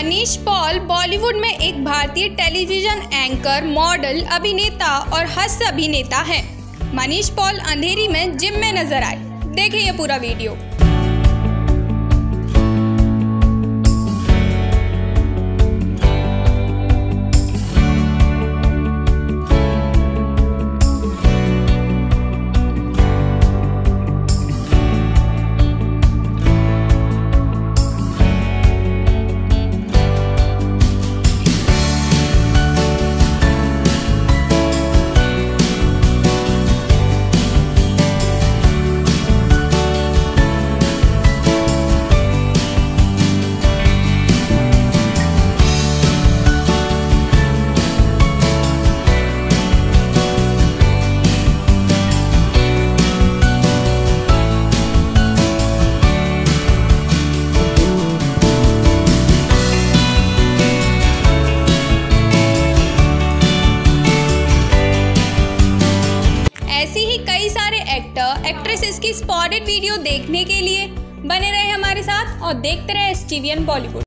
मनीष पॉल बॉलीवुड में एक भारतीय टेलीविज़न एंकर, मॉडल, अभिनेता और हस्त अभिनेता है। मनीष पॉल अंधेरी में जिम में नज़र आए। देखिए ये पूरा वीडियो। ऐसी ही कई सारे एक्टर एक्ट्रेसेस की स्पॉटेड वीडियो देखने के लिए बने रहे हमारे साथ और देखते रहे एस बॉलीवुड